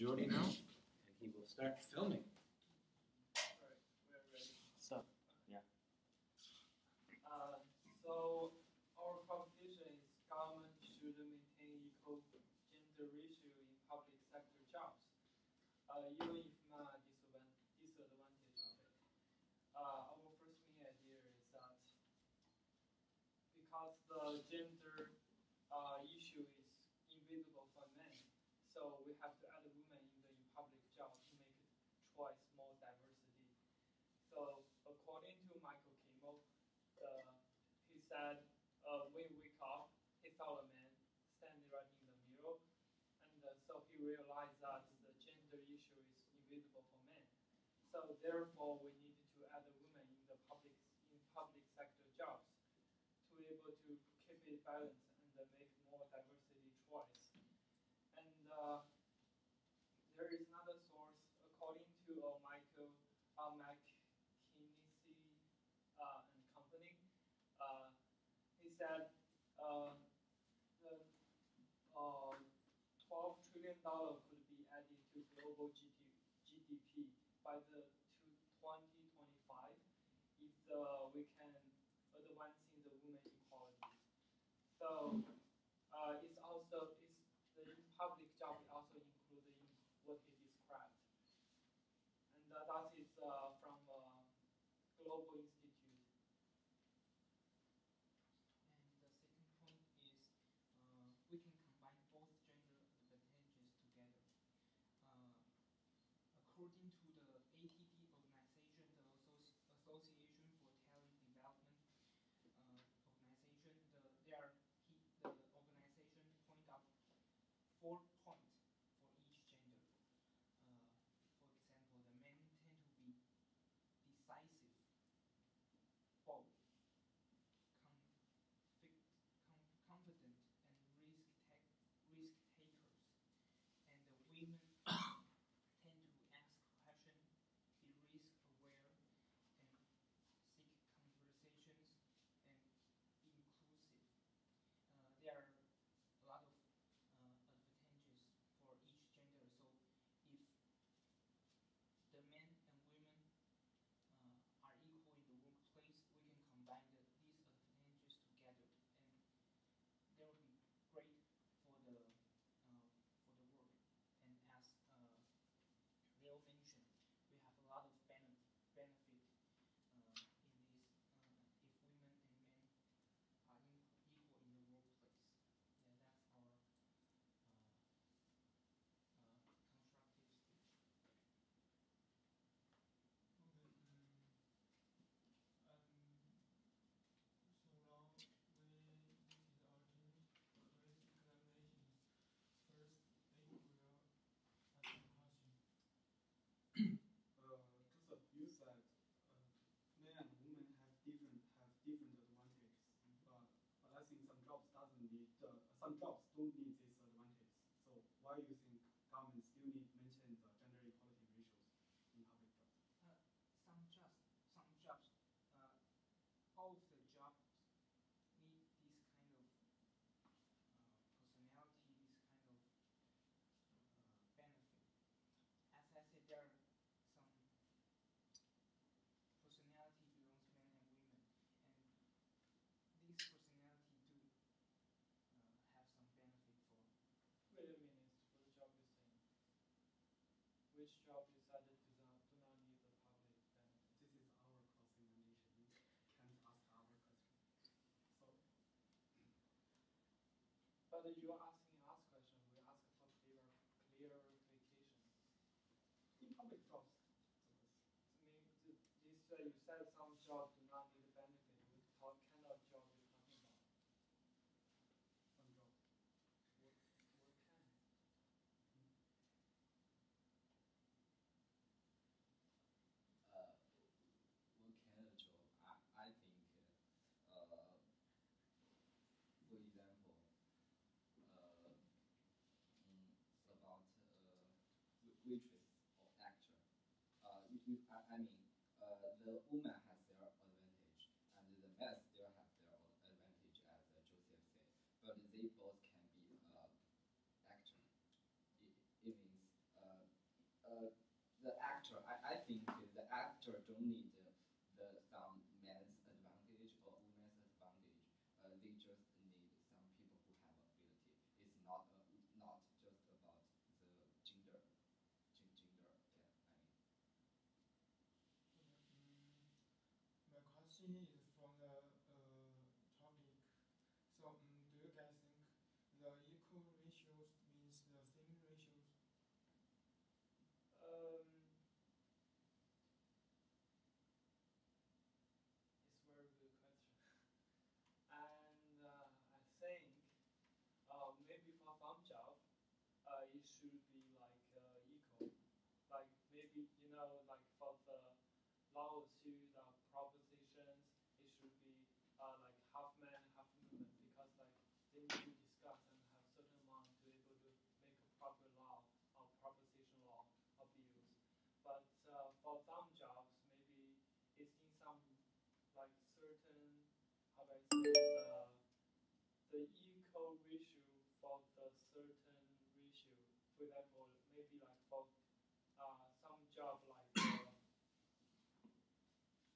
Jordy now, and he will start filming. Alright, we're ready. So, yeah. Uh, so our proposition is government should maintain equal gender ratio in public sector jobs, uh, even if men are disadvan- disadvantaged of it. Uh, our first main idea is that because the gender uh, issue is invisible for men, so we have to add women in the in public job to make choice more diversity. So according to Michael Kimmel, the, he said uh, when he wake up, he saw a man standing right in the mirror. and uh, so he realized that the gender issue is invisible for men. So therefore, we needed to add a woman in the public in public sector jobs to be able to keep it balanced and uh, make more diversity choice. And uh, there is another source, according to uh, Michael uh, McKinsey uh, and Company. Uh, said uh, the uh, 12 trillion dollar could be added to global GDP by the to 2025 if uh, we can advancing the women equality. So uh, it's also it's the public job also included in what he described. And uh, that is uh, from uh, Global Institute. And the second point is uh, we can combine both gender advantages together. Uh, according to the ATD organization, the Associ- Association for Talent Development uh, organization, the, there he, the organization point out four points for each gender. Uh, for example, the men tend to be decisive, bold, convic- com- confident, and risk ta- risk takers, and the women tend to ask questions, be risk aware, and seek conversations and inclusive. Uh, there are a lot of uh, advantages for each gender. So if the men and women uh, are equal in the workplace, we can combine the, these advantages together, and that will be great for the uh, for the work. And as uh, Leo mentioned, we have a lot of benefit benefit uh, in this uh, if women and men are in, equal in the workplace. Yeah, that's our uh, uh, constructive speech. Okay, um, um, so now we, this is our team, raise examinations. First, they will ask a question. Uh, Joseph, you said uh, men and women have different have different advantages, but but I think some jobs doesn't need uh, some jobs don't need this advantage. So why you think government still need maintain the gender equality ratios in public jobs? some jobs, some jobs, uh, all of the jobs need this kind of uh, personality, this kind of uh, benefit. As I said, there are some personality belongs men and women, and this personality do uh, have some benefit for. Wait a minute, what job you saying? Which job you said that do not, do not need the public benefit? This is our cross examination. You can't ask our question. So But you are asking us question, we ask for clear, clarification. in public jobs, I this, uh, you said some job do the woman has their advantage, and the man still has their own advantage, as uh, Joseph said. But they both can be uh, actor. It, it means uh, uh the actor. I, I think the actor don't need Mm, my question is from the uh, topic. So, um, do you guys think the equal ratios means the same ratios? Um, it's a very good question. and uh, I think uh, maybe for some job, uh, it should be like uh, equal. Like maybe, you know, like for the lawsuit uh, propositions, it should be uh, like half man, half woman because like they need to discuss and have certain amount to be able to make a proper law or proposition law or bills. But uh, for some jobs, maybe it's in some like certain do the equal ratio for the certain ratio. For example, maybe like for uh, some job like uh,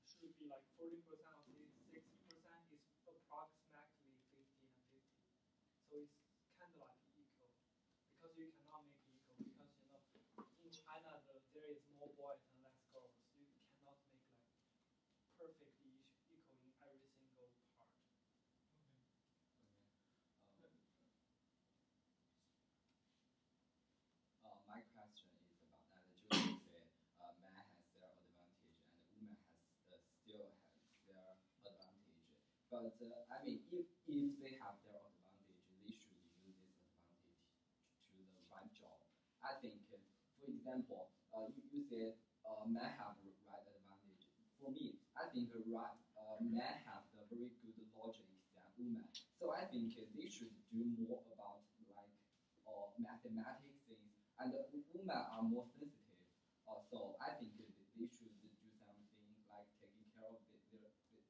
should be like forty percent or sixty percent is approximately fifty and fifty. So it's kind of like equal because you cannot make it equal because you know in China the, there is more boys and less girls. You cannot make like perfectly each- equal in every single part. Okay. Um, Uh, my question is about that. Julie said uh, man has their advantage and woman has uh, still has their advantage. But uh, I mean, if if they have their advantage, they should use this advantage to the right job. I think, uh, for example, uh, you, you said uh, men have right advantage. For me, I think uh, right uh, men have the very good logic than women. So I think uh, they should do more about like or mathematics things, and uh, women are more sensitive. Uh, so I think that they should do something like taking care of the, their, the,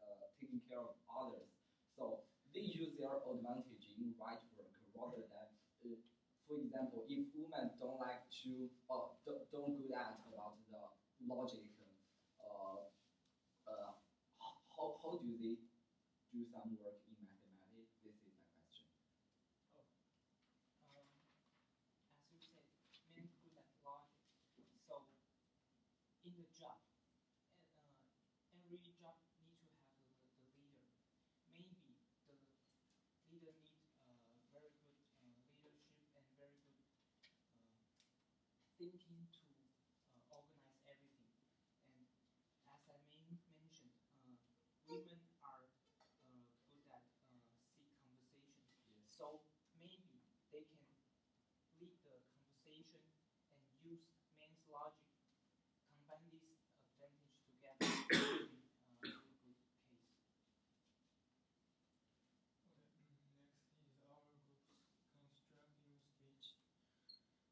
uh, taking care of others. So they use their advantage in right work rather than, uh, for example, if women don't like to or don't, don't good at about the logic, uh, uh, how, how do they do some work in mathematics? This is my question. Um, as you said, men good at logic. So, in the job, uh, every job need to have the, the leader. Maybe the leader need uh, very good uh, leadership and very good uh, thinking to uh, organize everything. And as I mentioned, uh, women are uh, good at uh, seek conversation. Yes. So maybe they can lead the conversation and use men's logic, combine this advantage together to be uh, a really good case. Okay, mm, next is our group's constructive speech.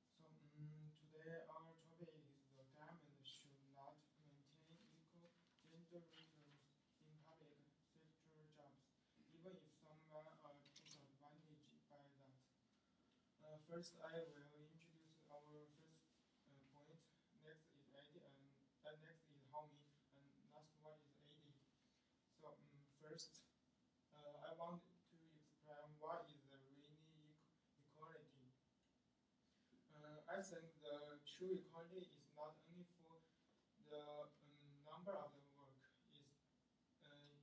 So mm, today our topic is the government should not maintain equal gender ratios in public sector jobs, even if someone are disadvantaged by that. Uh, first, I will introduce our first uh, point. Next is Eddie, and next is Homi, and last one is Eddie. So mm first, uh, I want to explain what is the equ- equality. I think the true equality is not only for the um, number of the work, is uh,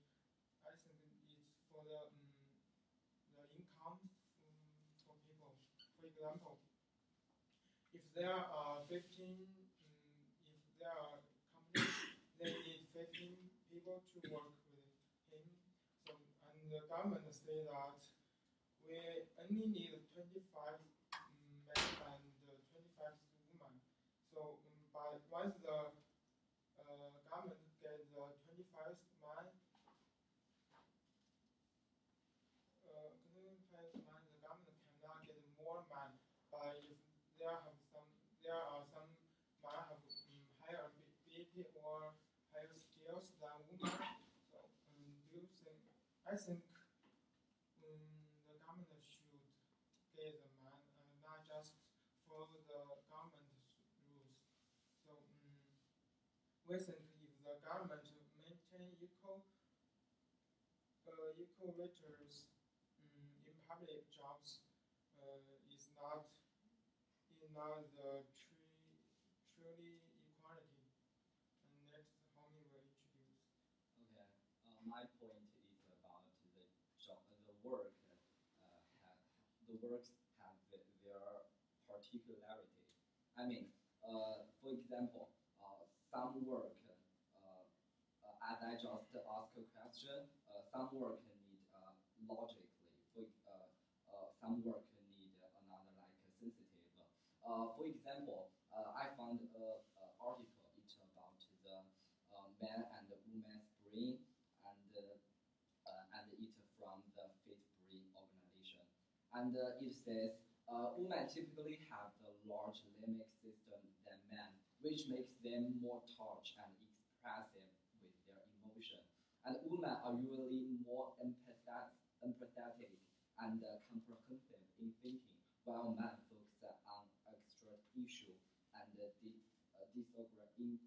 I think it's for the um, the income um, for people. For example, if there are 15, um, if there are companies, they need 15 people to work with him. So, and the government say that we only need 25 um, men and uh, 25 women. So, um, but once the uh, government get the 25 man, uh, 25 man, the government cannot get more man. But if there have some, there are some man have um, higher ability or higher skills than women. So, um, do you think? I think um, the government should get the man, uh, not just follow the government rules. So, we think if the government maintain equal uh, equal wages um, in public jobs uh, is not not the truly equality. And next, Homie will introduce. Okay, uh, my point is about the job, the work, uh, have, the works have their particularity. I mean, uh, for example, uh, some work, uh, uh, as I just asked a question, uh, some work need uh, logically, for, uh, uh, some work need another like sensitive. Uh, for example, uh, I found a, a article, it's about the uh, man and woman's brain, and uh, uh, and it's from the Fit Brain organization. And uh, it says uh, women typically have a large limbic system than men, which makes them more touch and expressive with their emotion. And women are usually more empathetic, empathetic and uh, comprehensive in thinking, while men issue and uh, di- uh, disagree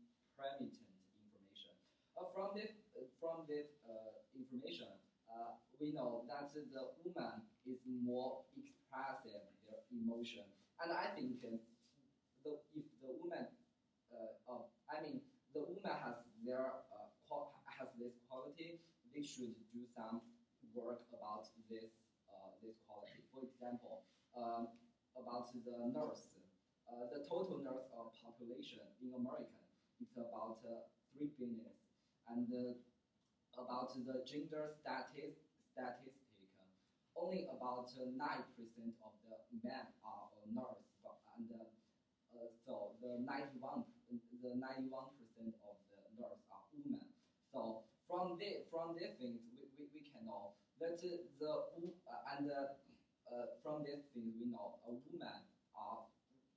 information. Uh, from this, uh, from this uh, information, uh, we know that the woman is more expressive their emotion, and I think uh, the if the woman, uh, uh, I mean the woman has their uh, has this quality, they should do some work about this uh, this quality. For example, um, about the nurse, uh, the total nurse of population in America is about uh, three billion, and uh, about the gender statis- statistic, uh, only about uh, nine percent of the men are a nurse, and uh, uh, so the ninety-one the ninety-one percent of the nurse are women. So from the from these things we, we, we can know that uh, the uh, and uh, uh, from these things we know a woman are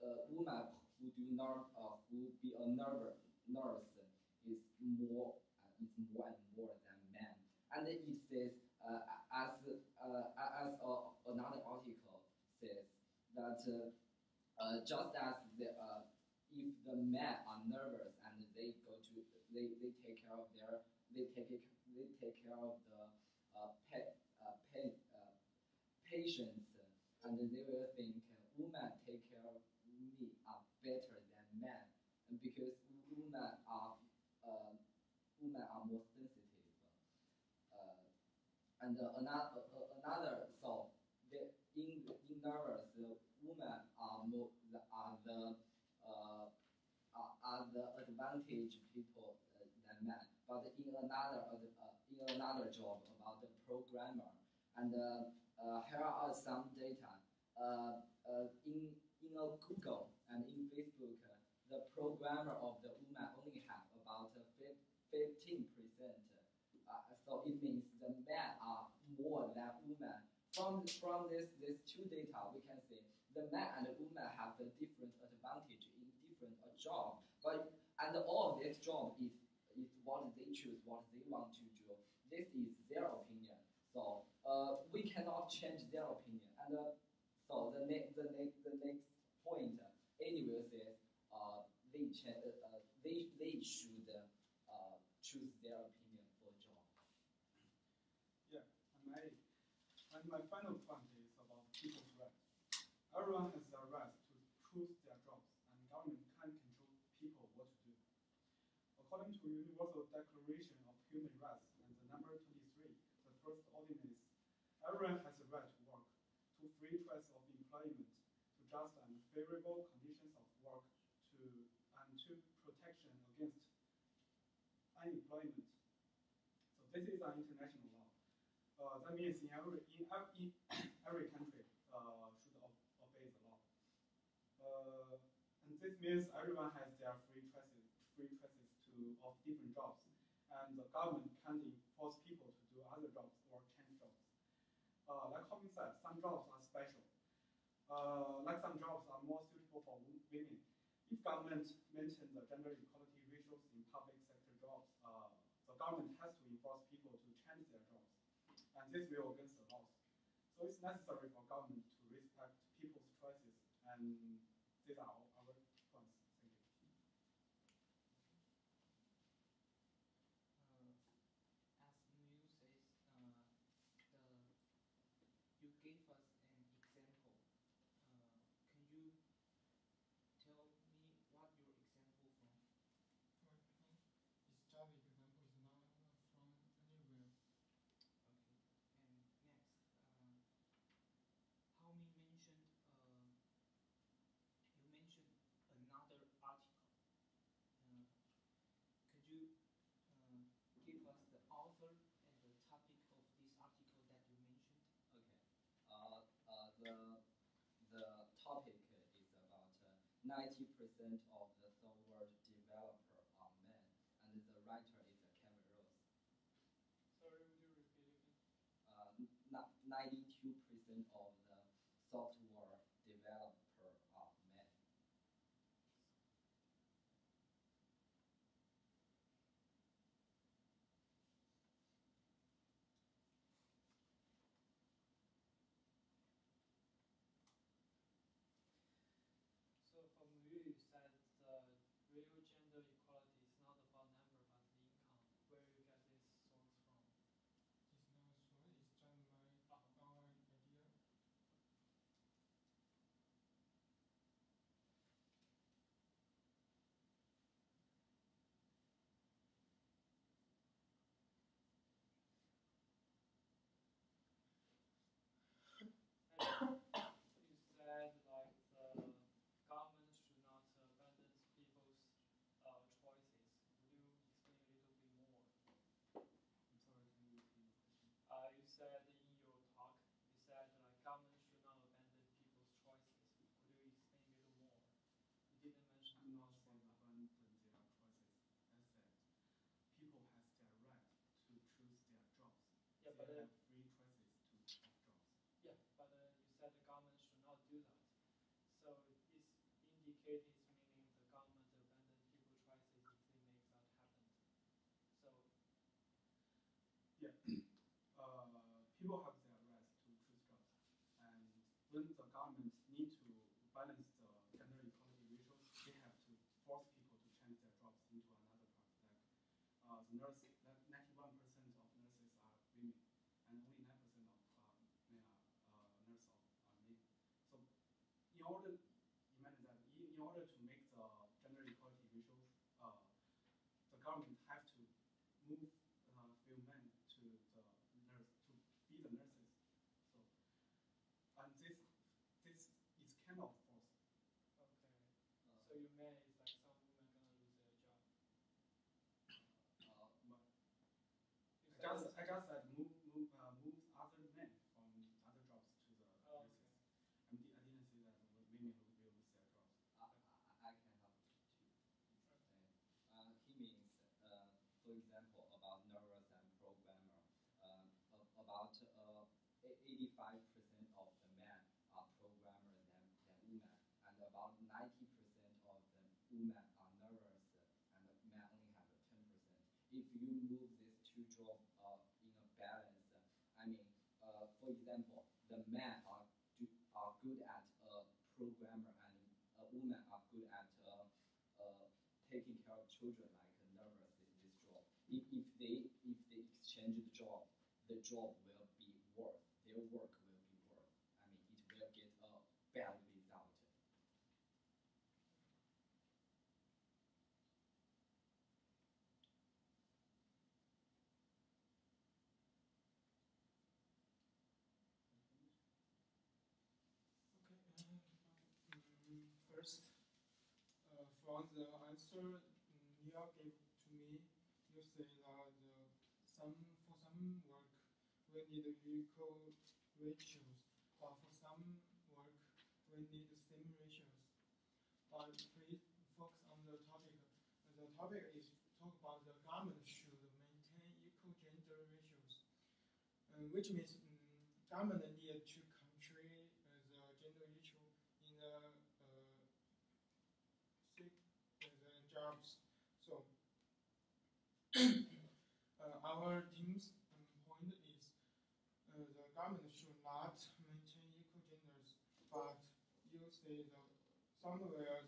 a woman who do not uh, who be a nurse nurse is more uh, is more and more than men. And it says uh, as uh, as uh, another article says that uh, uh, just as the uh, if the men are nervous and they go to they, they take care of their they take they take care of the uh, pa- uh, pa- uh, patients and they will think uh, women take care better than men because women are uh, women are more sensitive uh, and another another so the in in the women are more the, are the uh, are, are the advantage people uh, than men. But in another uh, in another job about the programmer, and uh, here are some data. In in a Google and in Facebook, uh, the programmer of the woman only have about fifteen percent. Uh, so it means the men are more than women. From from this this two data, we can see the men and the woman have a different advantage in different uh, job. But and all this job is is what they choose, what they want to do. This is their opinion. So uh, we cannot change their opinion. And uh, so the next the next the next point uh, anyway says uh, they uh, uh, they they should uh, uh, choose their opinion for a job. Yeah, and my, and my final point is about people's rights. Everyone has the right to choose their jobs, and government can't control people what to do. According to Universal Declaration of Human Rights and the number 23, the first ordinance, everyone has the right to work, to free choice of employment, to just and favorable conditions of work, to and to protection against unemployment. So this is an international law. Uh, that means in every in, in every country uh, should obey the law. Uh, and this means everyone has their free choices, free choices to of different jobs, and the government can't force people to do other jobs or change jobs. Uh, like Hopkins said, some jobs are special. Uh, like some jobs are more suitable for women. If government maintains the gender equality ratios in public sector jobs, uh, the government has to enforce people to change their jobs, and this will against the laws. So it's necessary for government to respect people's choices, and these are all 90% of the software developer are men, and the writer is Kevin Rose. Sorry, would you repeat again? Uh, 92% of the software indicated meaning the government abandon people's choices if they make that happen. So Uh, people have their rights to choose jobs, and when the government need to balance the gender equality ratios, they have to force people to change their jobs into another part. Like uh, the nurse, ninety-one percent of nurses are women, and only nine percent of uh, men are uh, nurses are men. So, in order, imagine that in, in order to make the gender equality ratios, uh, the government have to move uh, few men to the nurse to be the nurses. So, and this this is kind of force. okay. Uh, So you mean it's like some women gonna lose their job? uh, But You I said just I just said move move uh, move other men from other jobs to the Oh, nurses. I, di- I didn't say that women will, will lose their jobs. I, I, I can help to explain. Uh, he means, uh, for example, about nurse and programmer. Um, a- about uh, 85% of the men are programmers than, than women, and about 90% of the women are nurses, and the men only have 10%. If you move these two jobs uh, in a balance, uh, I mean, uh, for example, the men are do, are good at uh, programmer and uh, women are good at uh, uh, taking care of children like a nurse in this job. If, if they if they exchange the job, the job will be worth. Their work will be worth. I mean, it will get a bad result. Okay. Uh, mm, first, uh, the answer you gave to me, you say that uh, some for some work we need equal ratios, but for some work we need same ratios. But please focus on the topic. The topic is talk about the government should maintain equal gender ratios, uh, which means mm, government need to control uh, the gender issue in the uh, sec- uh, the jobs. So uh, our team's um, point is uh, the government should not maintain equal genders, but say the somewhere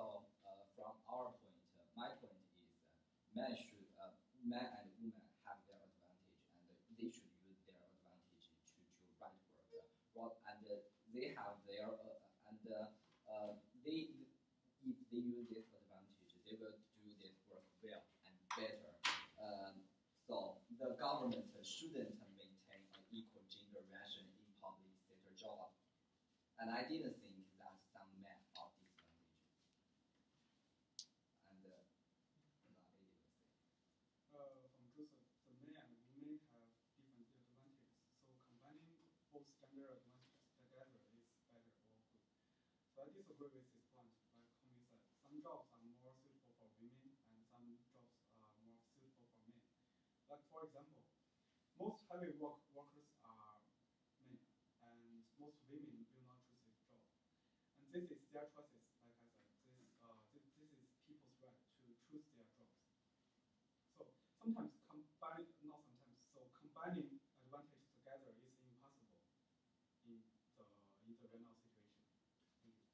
So uh, from our point, my point is uh, men should uh, men and women have their advantage, and they should use their advantage to to right work. and they have their and they if they use this advantage, they will do this work well and better. Um, so the government shouldn't maintain an equal gender ration in public sector job, And I didn't think advantages together is better or good. So I disagree with this point. Like Tommy said, some jobs are more suitable for women and some jobs are more suitable for men. Like for example, most heavy work workers are men, and most women will not choose this job. And this is their choices. Like I said, this uh, this, this is people's right to choose their jobs. So sometimes combine, not sometimes, so combining advantages together is impossible in the in the right now situation. Thank you.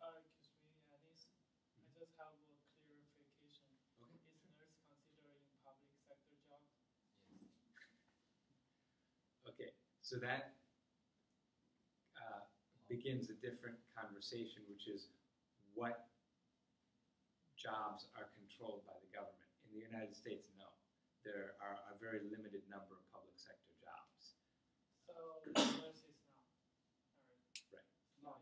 Uh, excuse me, Anis. I just have a clarification. Okay. Is nurse considered in public sector job? Yes. Okay, so that uh, begins a different conversation, which is what jobs are controlled by the government. In the United States, no. There are a very limited number of public sector jobs. So is not. Alright. Not.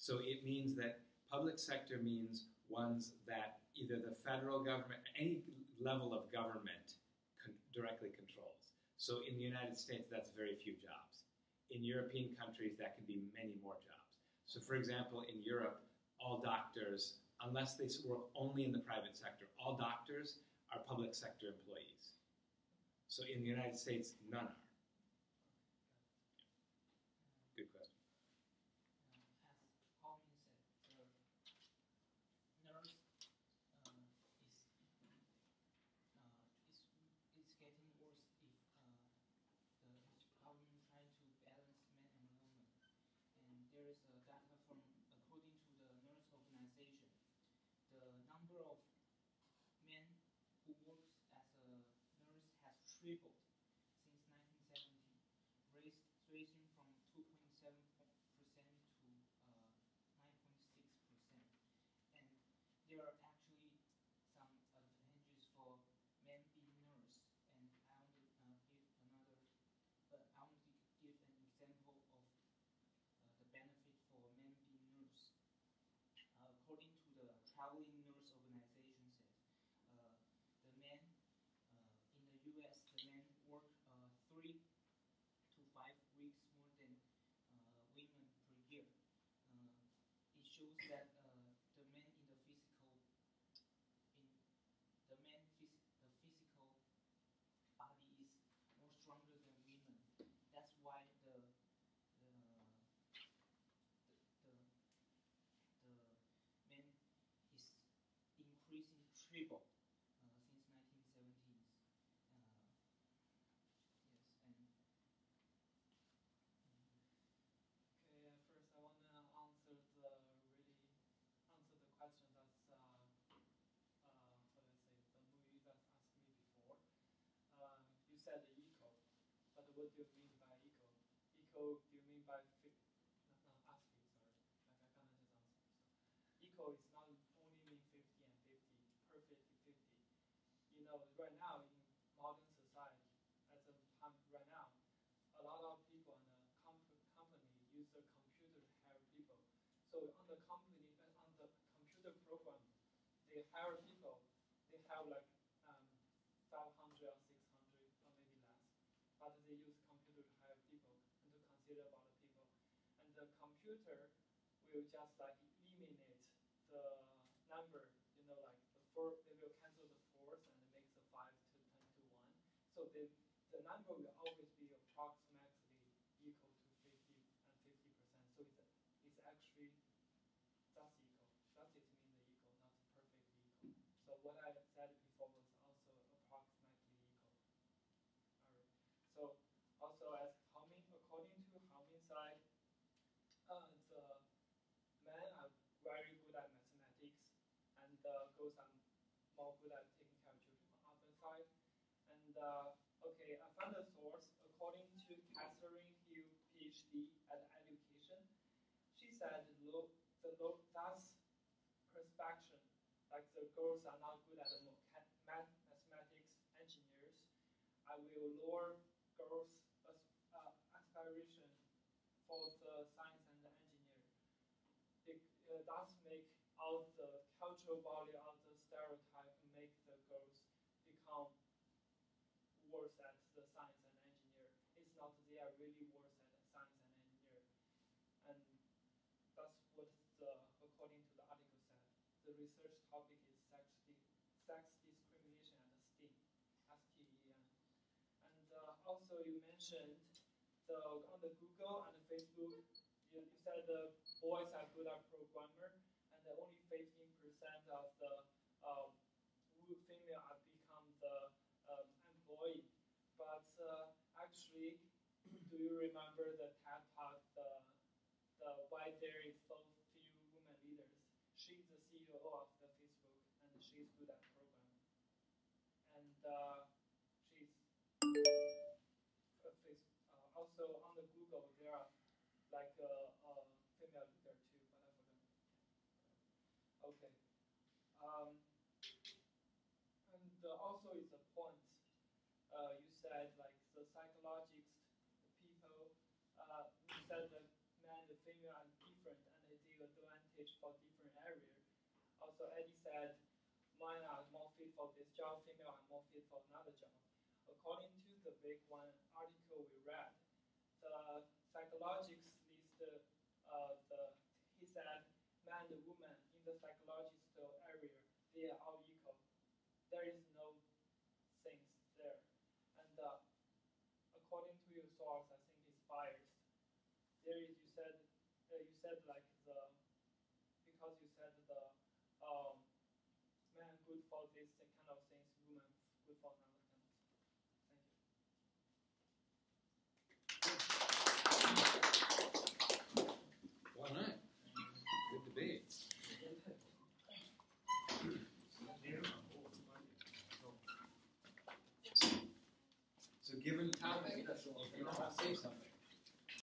So it means that public sector means ones that either the federal government, any level of government con- directly controls. So in the United States, that's very few jobs. In European countries, that can be many more jobs. So, for example, in Europe, all doctors, unless they work only in the private sector, all doctors are public sector employees. So in the United States, none are. Good question. Uh, as Alvin said, the nurse uh, is, uh, is, is getting worse if uh, the government trying to balance men and women. And there is a data from, according to the nurse organization, the number of men who works as a nurse has tripled since 1970, raised, raising from 2.7 percent to uh, 9.6 percent. And there are actually some advantages for men being nurse. And I want to uh, give another, uh, I want to give an example of uh, the benefit for men being nurse. Uh, according to the traveling nurse organization said, uh, the men uh, in the U.S. the men work uh, three to five weeks more than uh, women per year. Uh, it shows that uh, the men in the physical in the men phys- the physical body is more stronger than women. That's why the the the, the, the men is increasing triple uh, since 1970s. Uh, yes, and Okay, uh, first I want to answer the really answer the question that's uh, uh, what I say the movie that asked me before. Uh, you said eco, but what do you mean by eco? Eco, do you mean by fi- no, no, ask you, sorry. Like I answer. So, eco is not only mean 50 and 50, perfectly 50. You know, right now in modern society, at the time right now, a lot of people in the comp- company use the computer to hire people. So on the company, uh, on the computer program, they hire people. They have like um, 500 or 600 or maybe less, but they use computer to hire people and to consider about the people. And the computer will just like eliminate the number, you know, like the four. They will cancel the fours and make the five to ten to one. So the the number will always be approximately equal to 50 and 50 percent. So it's, it's actually that's equal. That is mean the equal, not perfectly equal. So what I said before was also approximately equal. Alright. So also as Haomin, according to Haomin side, uh, the men are very good at mathematics are more good at taking care of children on the other side. And uh, okay, I found a source according to Catherine Hill, PhD at Education. She said low, the low, that's perception, like the girls are not good at math, mathematics engineers. I will lower girls' uh, aspiration for the science and the engineer. It uh, does make all the cultural value, all the stereotype, make the girls become worse at the science and engineer. It's not they are really worse at science and engineer, and that's what the according to the article said. The research topic is sex, di- sex discrimination and STEAM, S-T-E-M. And uh, also you mentioned the on the Google and the Facebook, you, you said the boys are good at programmer, and the only 15% of the um, female have become the um, employee. But uh, actually, do you remember the TED Talk, the the why there is so few women leaders? She's the CEO of the Facebook, and she's good at programming. And uh, she's uh, face, uh, also on the Google there are like a, a female leader too, but I forgot. Okay. Um, and uh, also is a point. Uh, you said like the psychologists, the people. Uh, you said that man and female are different and they take advantage for different areas. Also, Eddie said mine are more fit for this job, female are more fit for another job. According to the big one article we read, the psychologists uh, the he said man and woman in the psychologist area they are all equal. There is no things there. And uh, according to your source, I think it's biased. There is you said uh, you said like the because you said the um, man good for this kind of things, woman good for another kind of things. Thank you. Why not? Good debate. So given the topic, if you want to say something.